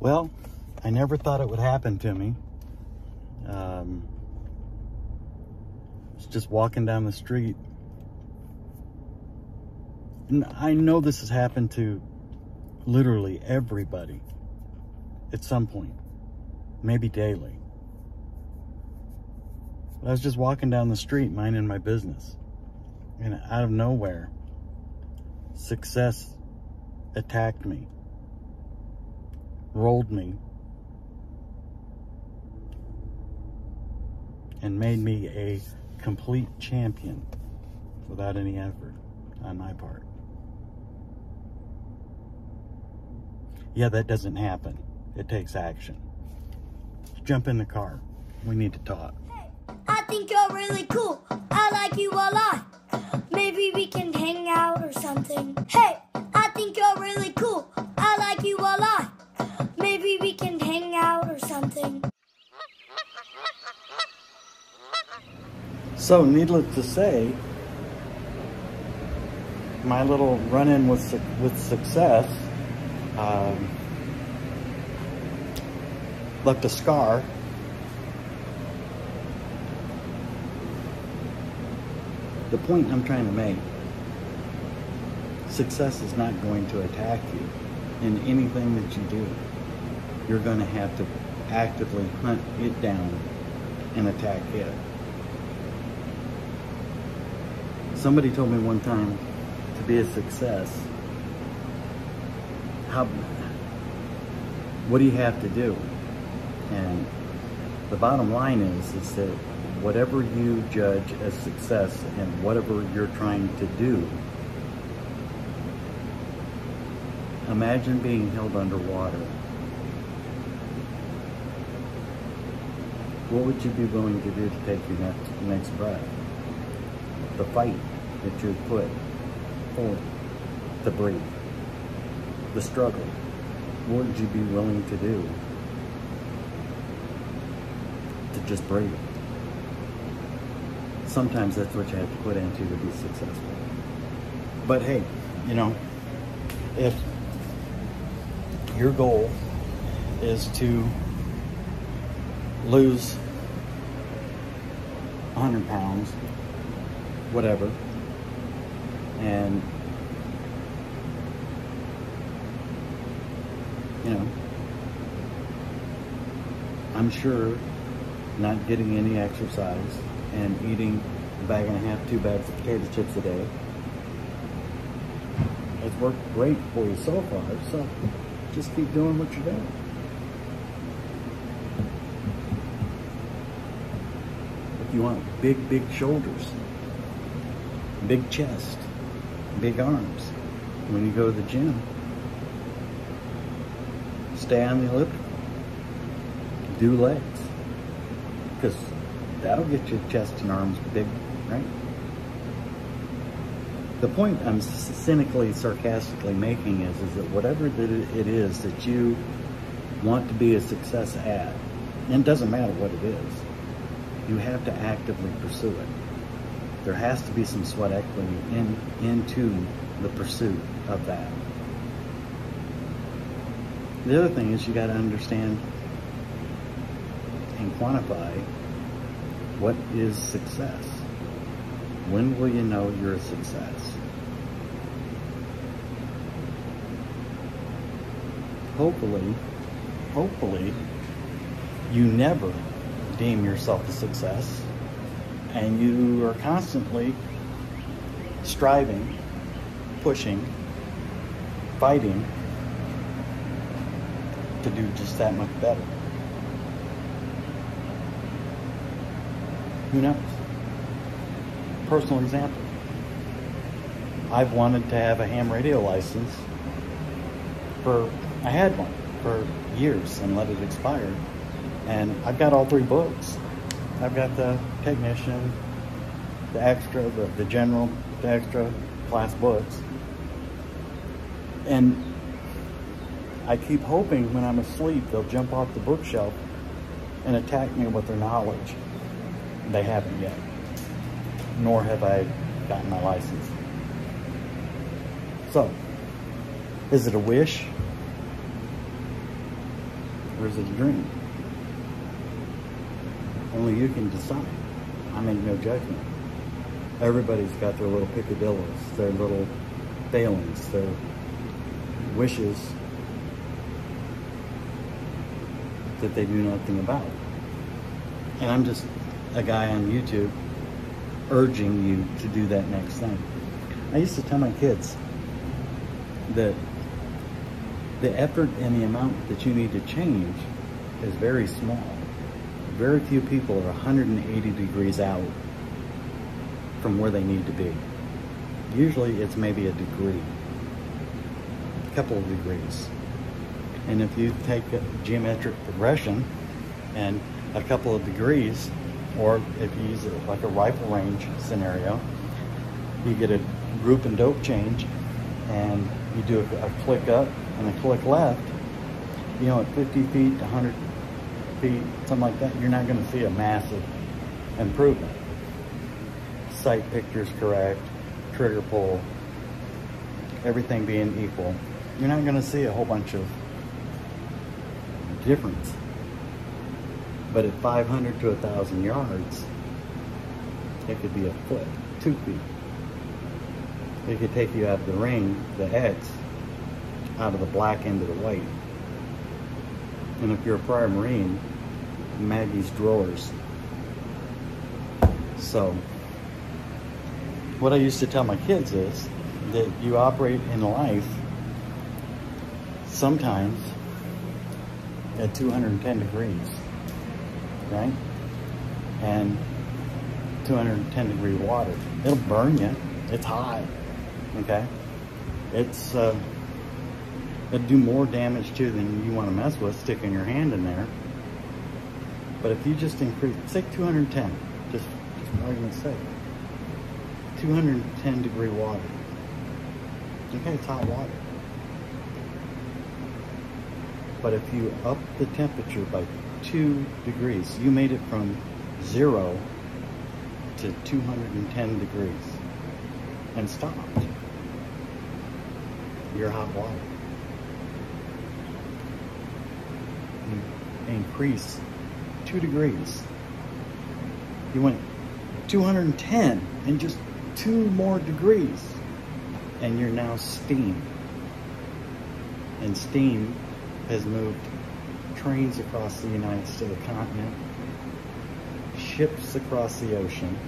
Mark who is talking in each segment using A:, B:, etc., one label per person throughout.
A: Well, I never thought it would happen to me. Um, was just walking down the street. And I know this has happened to literally everybody at some point, maybe daily. But I was just walking down the street minding my business. And out of nowhere, success attacked me, rolled me, and made me a complete champion without any effort on my part. Yeah, that doesn't happen. It takes action. Let's Jump in the car. We need to talk.
B: I think you're really cool. I like you a lot. Maybe
A: So, needless to say, my little run-in with with success um, left a scar. The point I'm trying to make: success is not going to attack you in anything that you do. You're going to have to actively hunt it down and attack it. Somebody told me one time to be a success, how, what do you have to do? And the bottom line is, is that whatever you judge as success and whatever you're trying to do, imagine being held underwater. What would you be willing to do to take your next, next breath? The fight that you put forward to breathe, the struggle. What would you be willing to do to just breathe? Sometimes that's what you have to put into to be successful. But hey, you know, if your goal is to lose 100 pounds, whatever, and you know, I'm sure not getting any exercise and eating a bag and a half, two bags of potato chips a day has worked great for you so far. So just keep doing what you're doing. If you want big, big shoulders, big chest, big arms, when you go to the gym, stay on the elliptical, do legs, because that'll get your chest and arms big, right? The point I'm cynically, sarcastically making is, is that whatever it is that you want to be a success at, and it doesn't matter what it is, you have to actively pursue it. There has to be some sweat equity in into the pursuit of that. The other thing is you got to understand and quantify what is success. When will you know you're a success? Hopefully, hopefully, you never deem yourself a success and you are constantly striving, pushing, fighting to do just that much better. Who knows? Personal example. I've wanted to have a ham radio license for, I had one for years and let it expire. And I've got all three books. I've got the technician, the extra, the, the general, the extra class books. And I keep hoping when I'm asleep they'll jump off the bookshelf and attack me with their knowledge. They haven't yet. Nor have I gotten my license. So, is it a wish? or is it a dream? Only you can decide. I make no judgment. Everybody's got their little picadillos, their little failings, their wishes that they do nothing about. And I'm just a guy on YouTube urging you to do that next thing. I used to tell my kids that the effort and the amount that you need to change is very small. Very few people are 180 degrees out from where they need to be. Usually it's maybe a degree, a couple of degrees. And if you take a geometric progression and a couple of degrees, or if you use it like a rifle range scenario, you get a group and dope change and you do a, a click up and a click left, you know, at 50 feet to 100 feet, something like that, you're not going to see a massive improvement. Sight picture's correct, trigger pull, everything being equal, you're not going to see a whole bunch of difference. But at 500 to 1,000 yards, it could be a foot, two feet. It could take you out of the ring, the X, out of the black into the white. And if you're a prior Marine, Maggie's drawers. So, what I used to tell my kids is that you operate in life sometimes at 210 degrees, right? And 210 degree water. It'll burn you. It's hot, okay? It's, uh, it'll do more damage to than you want to mess with, sticking your hand in there. But if you just increase, say 210, just, just for argument's sake, 210 degree water. Okay, it's hot water. But if you up the temperature by two degrees, you made it from zero to 210 degrees and stopped. Your hot water. Increase two degrees. You went 210 and just two more degrees and you're now steam. And steam has moved trains across the United States to the continent, ships across the ocean,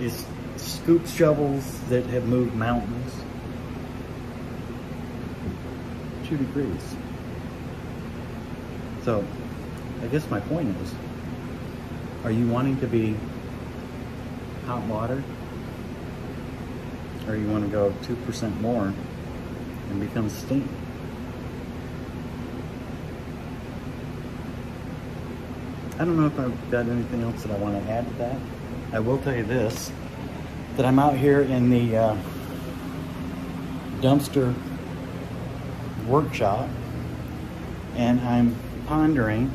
A: is scoop shovels that have moved mountains. Two degrees. So, I guess my point is, are you wanting to be hot water? Or you want to go 2% more and become steam? I don't know if I've got anything else that I want to add to that. I will tell you this, that I'm out here in the uh, dumpster workshop and I'm pondering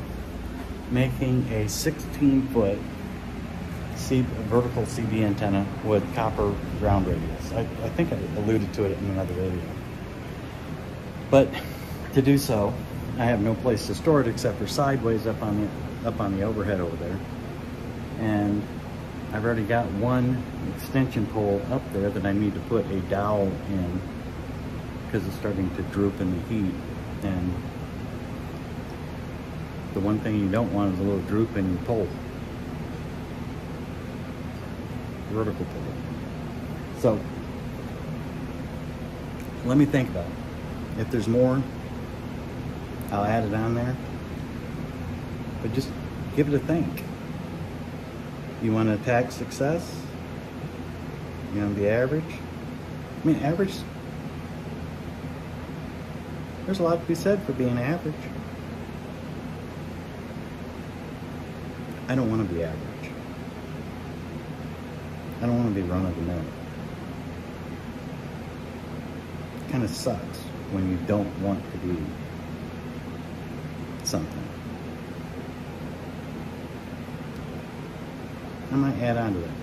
A: making a 16 foot C vertical CB antenna with copper ground radials. I, I think I alluded to it in another video. But to do so, I have no place to store it except for sideways up on the up on the overhead over there. And I've already got one extension pole up there that I need to put a dowel in because it's starting to droop in the heat. And the one thing you don't want is a little droop in your pole. Vertical pole. So, let me think about it. If there's more, I'll add it on there. But just give it a think. You want to attack success? You want to be average? I mean, average, there's a lot to be said for being average. I don't want to be average. I don't want to be run of the mill. It kind of sucks when you don't want to be something. I might add on to that.